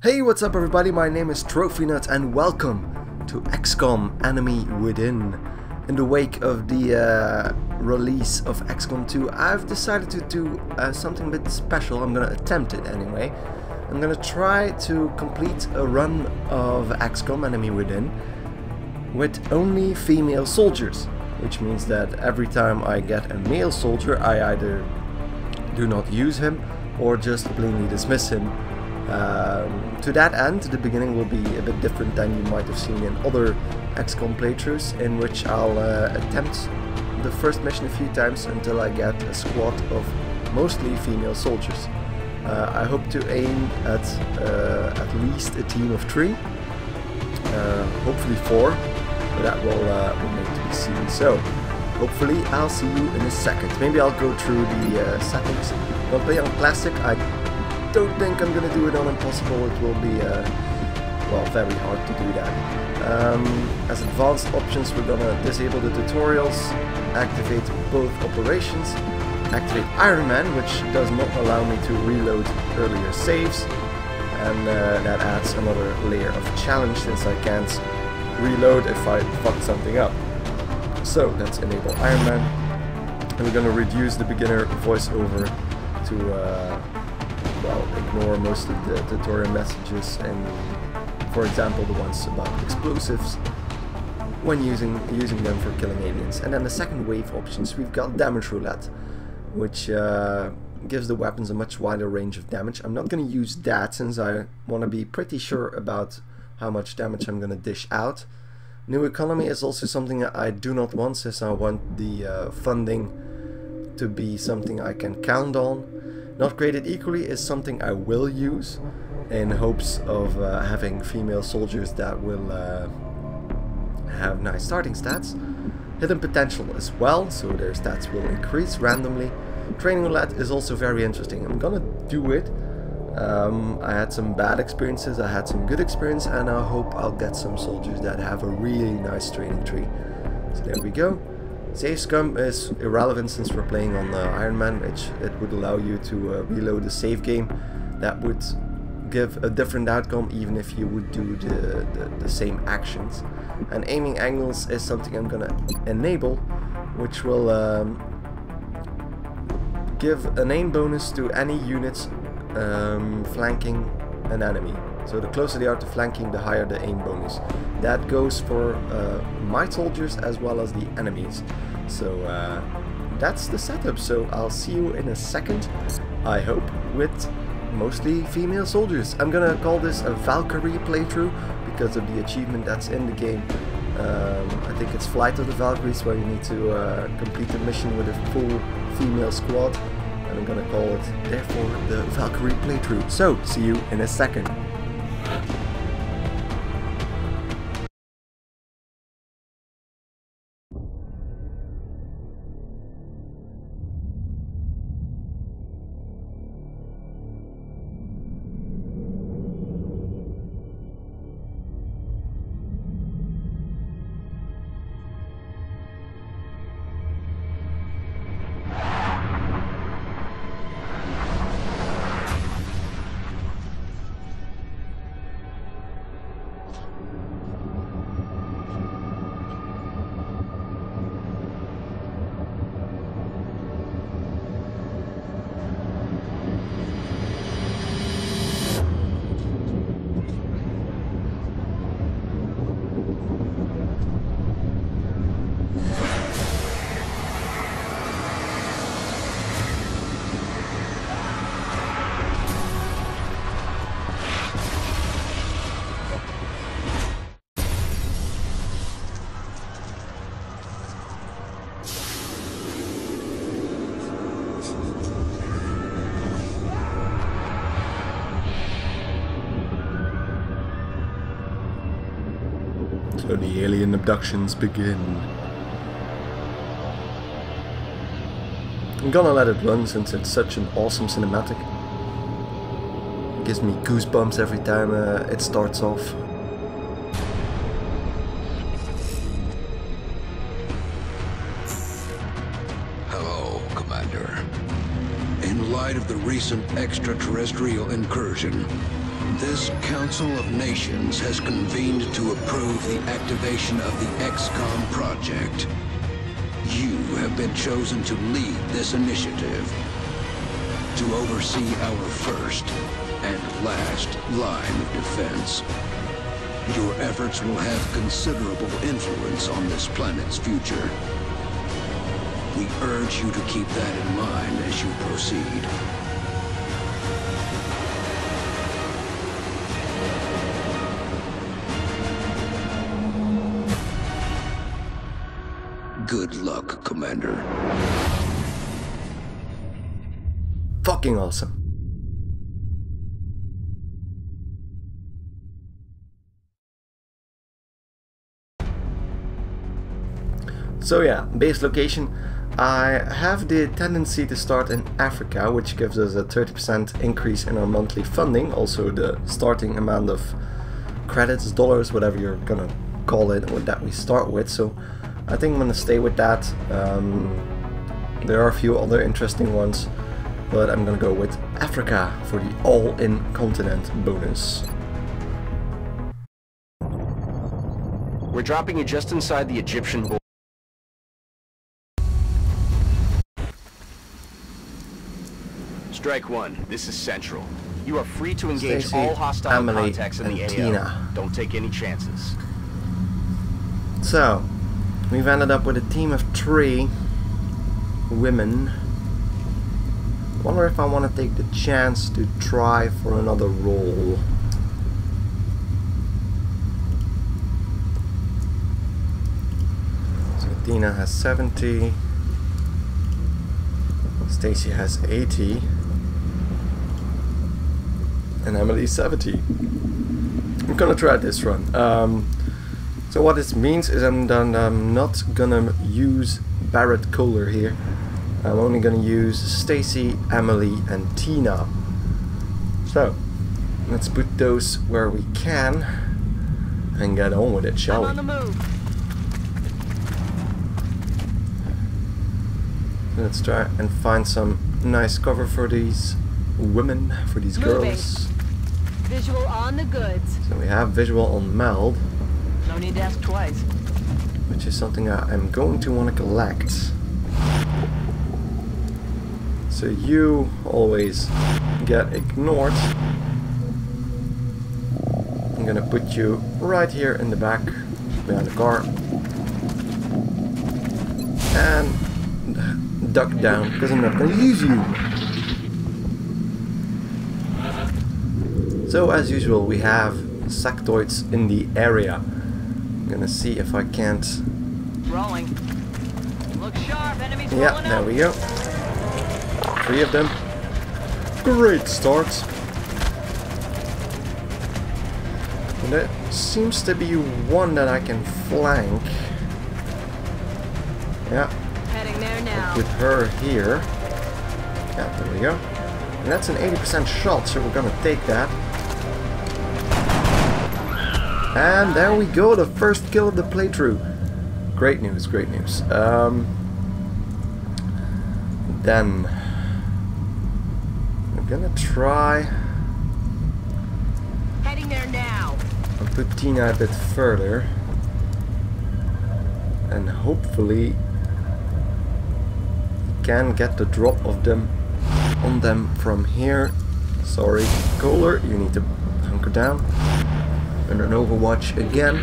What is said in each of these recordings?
Hey, what's up everybody? My name is Trophy Nut and welcome to XCOM Enemy Within. In the wake of the uh, release of XCOM 2, I've decided to do uh, something a bit special. I'm gonna attempt it anyway. I'm gonna try to complete a run of XCOM Enemy Within with only female soldiers. Which means that every time I get a male soldier, I either do not use him or just plainly dismiss him um, to that end, the beginning will be a bit different than you might have seen in other XCOM playthroughs, in which I'll uh, attempt the first mission a few times until I get a squad of mostly female soldiers. Uh, I hope to aim at uh, at least a team of three, uh, hopefully four, but that will uh, remain to be seen. So, hopefully I'll see you in a second. Maybe I'll go through the uh, settings. I'll play on classic. I don't think I'm gonna do it on impossible. It will be, uh, well, very hard to do that. Um, as advanced options, we're gonna disable the tutorials, activate both operations, activate Iron Man, which does not allow me to reload earlier saves, and uh, that adds another layer of challenge since I can't reload if I fuck something up. So let's enable Iron Man, and we're gonna reduce the beginner voiceover to uh, well, ignore most of the tutorial messages and, for example, the ones about explosives when using using them for killing aliens. And then the second wave options, we've got damage roulette, which uh, gives the weapons a much wider range of damage. I'm not going to use that since I want to be pretty sure about how much damage I'm going to dish out. New economy is also something I do not want since I want the uh, funding to be something I can count on not created equally is something I will use in hopes of uh, having female soldiers that will uh, have nice starting stats. Hidden potential as well, so their stats will increase randomly. Training roulette is also very interesting. I'm gonna do it. Um, I had some bad experiences, I had some good experience, and I hope I'll get some soldiers that have a really nice training tree. So there we go. Save scum is irrelevant since we're playing on uh, Iron Man, which it would allow you to uh, reload the save game. That would give a different outcome even if you would do the, the, the same actions. And aiming angles is something I'm gonna enable, which will um, give an aim bonus to any units um, flanking an enemy. So the closer they are to flanking, the higher the aim bonus. That goes for uh, my soldiers as well as the enemies. So uh, that's the setup. So I'll see you in a second, I hope, with mostly female soldiers. I'm gonna call this a Valkyrie playthrough because of the achievement that's in the game. Um, I think it's Flight of the Valkyries where you need to uh, complete the mission with a full female squad. And I'm gonna call it, therefore, the Valkyrie playthrough. So, see you in a second. So the alien abductions begin. I'm gonna let it run since it's such an awesome cinematic. It gives me goosebumps every time uh, it starts off. Hello, Commander. In light of the recent extraterrestrial incursion, This Council of Nations has convened to approve the activation of the XCOM project. You have been chosen to lead this initiative, to oversee our first and last line of defense. Your efforts will have considerable influence on this planet's future. We urge you to keep that in mind as you proceed. Good luck, Commander. Fucking awesome. So yeah, base location. I have the tendency to start in Africa, which gives us a 30% increase in our monthly funding, also the starting amount of credits, dollars, whatever you're gonna call it, or that we start with. So I think I'm gonna stay with that. Um, there are a few other interesting ones, but I'm gonna go with Africa for the all-in continent bonus. We're dropping you just inside the Egyptian border. Strike one, this is Central. You are free to engage Stacy, all hostile Emily, contacts in the AO. Tina. Don't take any chances. So, we've ended up with a team of three women. Wonder if I want to take the chance to try for another role. So Tina has 70. Stacy has 80. And Emily 70. I'm gonna try this run. Um, so what this means is I'm, done, I'm not gonna use Barrett Kohler here. I'm only gonna use Stacy, Emily, and Tina. So let's put those where we can and get on with it, shall I'm we? Let's try and find some nice cover for these women, for these Moving. girls. Visual on the goods. So we have visual on Meld, Need to ask twice. which is something I am going to want to collect. So you always get ignored. I'm gonna put you right here in the back, behind the car. And duck down, because I'm not gonna use you. So as usual, we have sectoids in the area. I'm gonna see if I can't Rolling. Look sharp, enemies Yeah, there we go. Three of them. Great start. And there seems to be one that I can flank. Yeah, Heading there now. with her here. Yeah, there we go. And that's an 80% shot, so we're gonna take that. And there we go, the first kill of the playthrough. Great news, great news. Um, then I'm gonna try Heading there now. and put Tina a bit further. And hopefully can get the drop of them on them from here. Sorry, Kohler, you need to hunker down. And an overwatch again.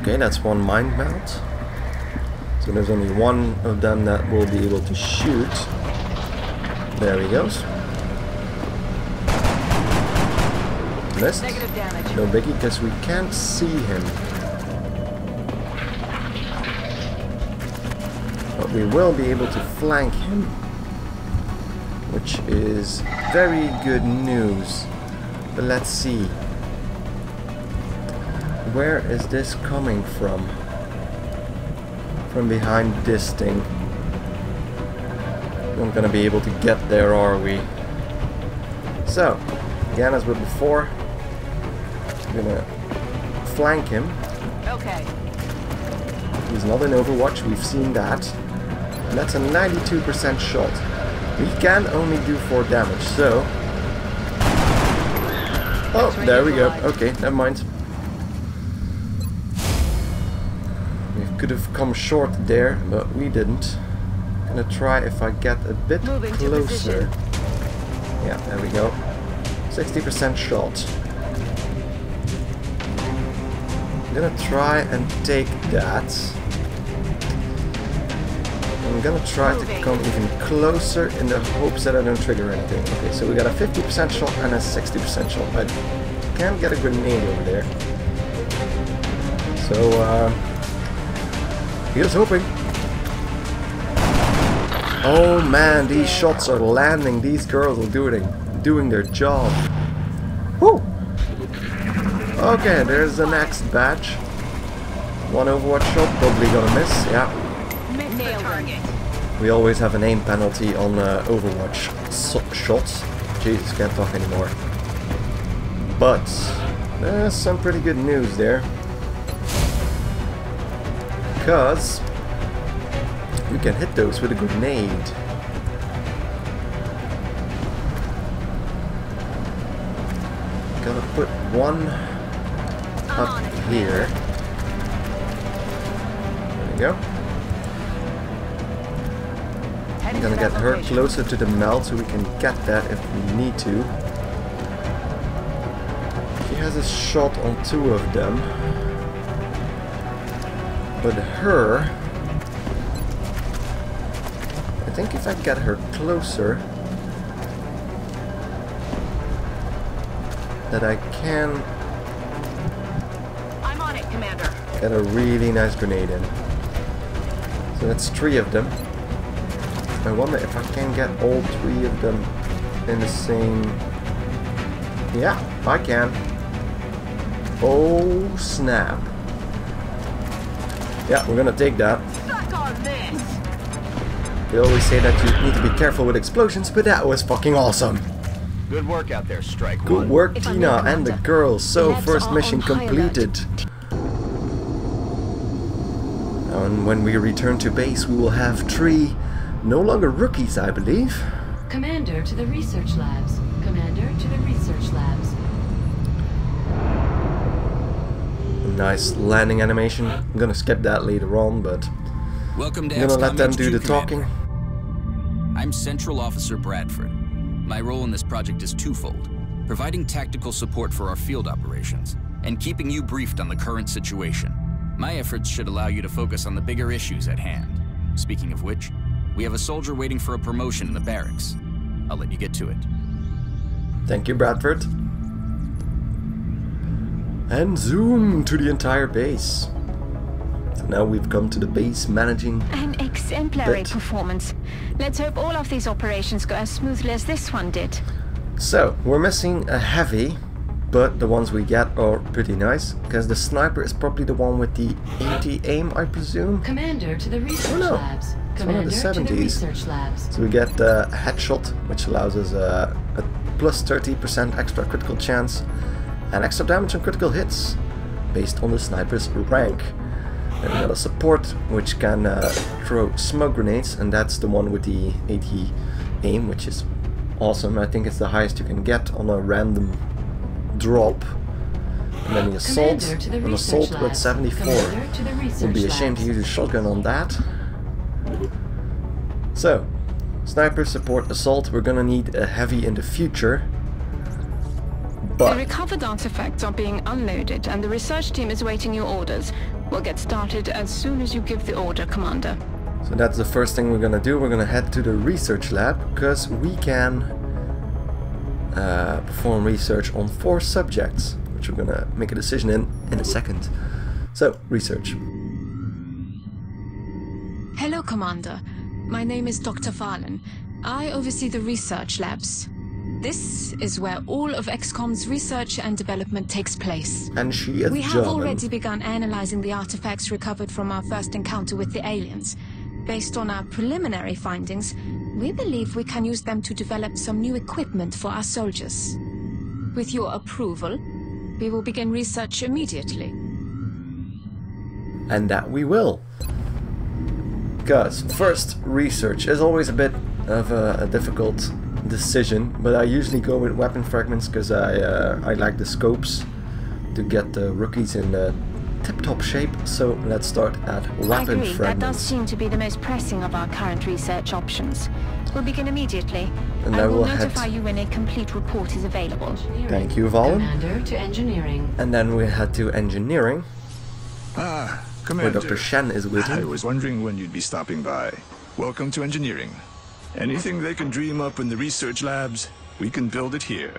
Okay, that's one mind melt. So there's only one of them that will be able to shoot. There he goes. Missed. No biggie, because we can't see him. But we will be able to flank him. Which is very good news. But let's see. Where is this coming from? From behind this thing. We're not gonna be able to get there, are we? So, again as with before, I'm gonna flank him. Okay. He's not in Overwatch, we've seen that. And that's a 92% shot. We can only do 4 damage, so... Oh, there we go. Okay, never mind. We could have come short there, but we didn't. Gonna try if I get a bit Moving closer. Yeah, there we go. 60% shot. I'm gonna try and take that. I'm gonna try to come even closer in the hopes that I don't trigger anything. Okay, so we got a 50% shot and a 60% shot. I can't get a grenade over there. So, uh, here's hoping. Oh man, these shots are landing. These girls are doing doing their job. Woo! Okay, there's the next batch. One Overwatch shot, probably gonna miss. Yeah, Missed the target. We always have an aim penalty on uh, Overwatch so shots. Jesus, can't talk anymore. But there's some pretty good news there. Because we can hit those with a grenade. Gonna put one up here. There we go. Gonna get her closer to the Meld so we can get that if we need to. She has a shot on two of them. But her... I think if I get her closer... That I can I'm on it, Commander. get a really nice grenade in. So that's three of them. I wonder if I can get all three of them in the same... Yeah, I can. Oh snap. Yeah, we're gonna take that. Back on this. They always say that you need to be careful with explosions, but that was fucking awesome. Good work out there, Strike Good One. work, If Tina may, and the girls. So, Labs first mission on high alert. completed. And when we return to base, we will have three, no longer rookies, I believe. Commander to the research labs. Commander to the research labs. Nice landing animation. I'm gonna skip that later on, but Welcome to I'm gonna let them do HQ, the talking. Commander. I'm Central Officer Bradford. My role in this project is twofold providing tactical support for our field operations, and keeping you briefed on the current situation. My efforts should allow you to focus on the bigger issues at hand. Speaking of which, we have a soldier waiting for a promotion in the barracks. I'll let you get to it. Thank you, Bradford. And zoom to the entire base. So now we've come to the base managing. An exemplary Bit. performance. Let's hope all of these operations go as smoothly as this one did. So, we're missing a heavy, but the ones we get are pretty nice, because the sniper is probably the one with the 80 aim, I presume. Commander to the oh, research no. labs. It's one of the Commander to the 70s. So we get uh, a headshot, which allows us uh, a plus 30% extra critical chance and extra damage on critical hits, based on the sniper's rank. And we got a support, which can uh, throw smoke grenades, and that's the one with the 80 aim, which is awesome. I think it's the highest you can get on a random drop. And then the assault, the an assault with 74. Commander to the research Would be ashamed to use a shotgun on that. So, sniper support assault, we're gonna need a heavy in the future. The But recovered artifacts are being unloaded and the research team is waiting your orders. We'll get started as soon as you give the order, Commander. so that's the first thing we're gonna do. We're gonna head to the research lab because we can uh, perform research on four subjects, which we're gonna make a decision in in a second. So, research. Commander. My name is Dr. Vahlen. I oversee the research labs. This is where all of XCOM's research and development takes place. And she is We have German. already begun analyzing the artifacts recovered from our first encounter with the aliens. Based on our preliminary findings, we believe we can use them to develop some new equipment for our soldiers. With your approval, we will begin research immediately. and that we will. Because first, research is always a bit of a, a difficult decision, but I usually go with weapon fragments because I uh, I like the scopes to get the rookies in the tip-top shape. So let's start at I weapon agree. That does seem to be the most pressing of our current research options. We'll begin immediately. And I then will we'll notify you when a complete report is available. Thank you, Vahlen. Commander to engineering. And then we head to engineering, Ah, where Commander. Dr. Shen is with I was wondering when you'd be stopping by. Welcome to engineering. Anything they can dream up in the research labs, we can build it here.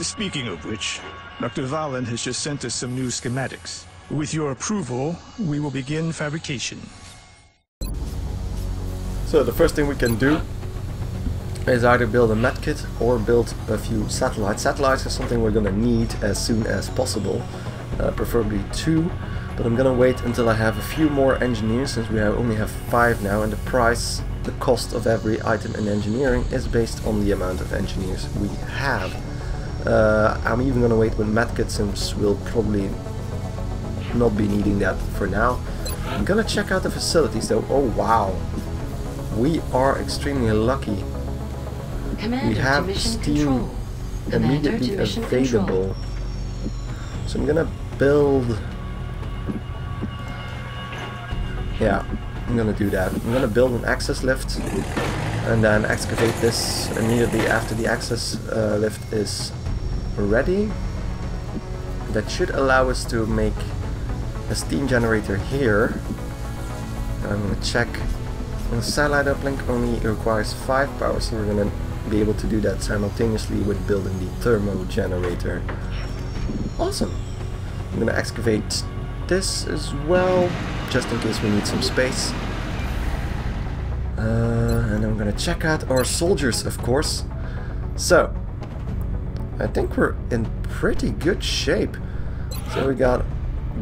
Speaking of which, Dr. Vahlen has just sent us some new schematics. With your approval, we will begin fabrication. So the first thing we can do is either build a medkit or build a few satellites. Satellites is something we're gonna need as soon as possible, uh, preferably two. But I'm gonna wait until I have a few more engineers since we only have five now and the price, the cost of every item in engineering is based on the amount of engineers we have. Uh, I'm even gonna wait with medkit since we'll probably not be needing that for now. I'm gonna check out the facilities though. Oh wow, we are extremely lucky. Commander We have steam immediately mission control. available. So I'm gonna build. Yeah, I'm gonna do that. I'm gonna build an access lift and then excavate this immediately after the access uh, lift is ready. That should allow us to make a steam generator here. I'm gonna check. The satellite uplink only requires 5 power, so we're gonna be able to do that simultaneously with building the thermo generator. Awesome! I'm gonna excavate this as well, just in case we need some space. Uh, and I'm gonna check out our soldiers, of course. So, I think we're in pretty good shape. So we got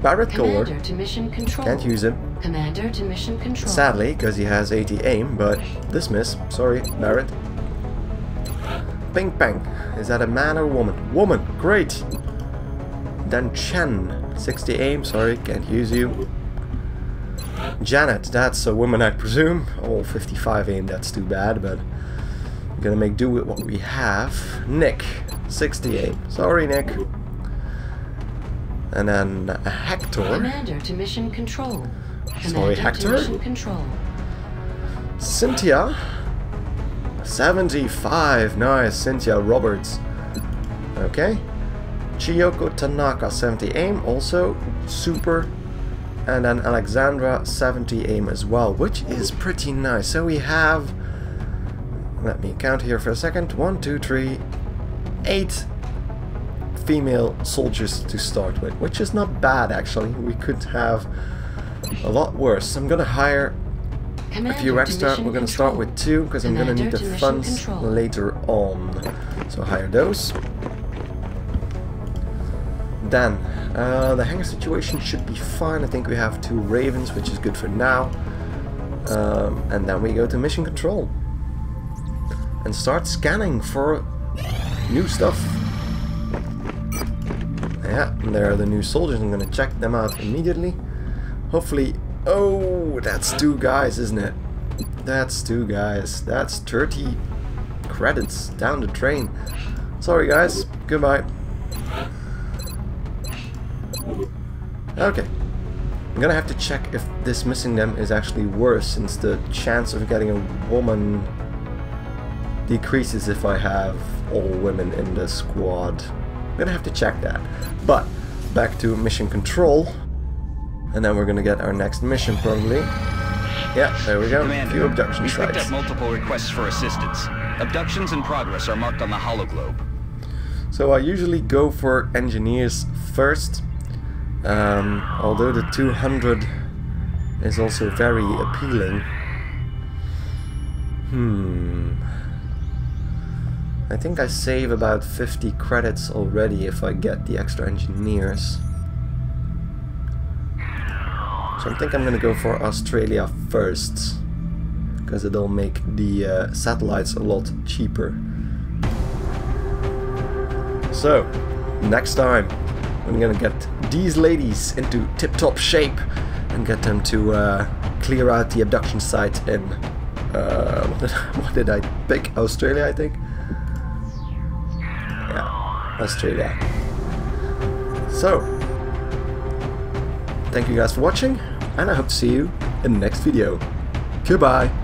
Barrett Kohler, Commander to mission control. can't use him. Commander to mission control. Sadly, because he has 80 aim, but dismiss. Sorry, Barrett. Ping Pang. Is that a man or woman? Woman, great. Then Chen, 60 aim, sorry, can't use you. Janet, that's a woman I presume. Oh, 55 aim, that's too bad, but I'm gonna make do with what we have. Nick, 68. Sorry, Nick. And then uh, Hector. Commander to mission control. Sorry, Hector? to mission control. Cynthia 75 nice Cynthia Roberts okay Chiyoko Tanaka 70 aim also super and an Alexandra 70 aim as well which is pretty nice so we have let me count here for a second one two three eight female soldiers to start with which is not bad actually we could have a lot worse I'm gonna hire Commander a few extra. We're gonna start with two because I'm gonna need the funds control. later on. So hire those. Then uh, the hangar situation should be fine. I think we have two ravens, which is good for now. Um, and then we go to mission control and start scanning for new stuff. Yeah, there are the new soldiers. I'm gonna check them out immediately. Hopefully, oh, that's two guys, isn't it? That's two guys. That's 30 credits down the drain. Sorry, guys. Goodbye. Okay. I'm gonna have to check if this missing them is actually worse, since the chance of getting a woman decreases if I have all women in the squad. I'm gonna have to check that. But back to mission control. And then we're gonna get our next mission probably. Yeah, there we go. Commander, Few abduction we picked up multiple requests for assistance. Abductions in progress are marked on the hologlobe. So I usually go for engineers first. Um, although the 200 is also very appealing. Hmm. I think I save about 50 credits already if I get the extra engineers. So I think I'm gonna go for Australia first. Because it'll make the uh, satellites a lot cheaper. So, next time, I'm gonna get these ladies into tip-top shape and get them to uh, clear out the abduction site in uh, what, did, what did I pick? Australia, I think. Yeah, Australia. So, thank you guys for watching, and I hope to see you in the next video. Goodbye.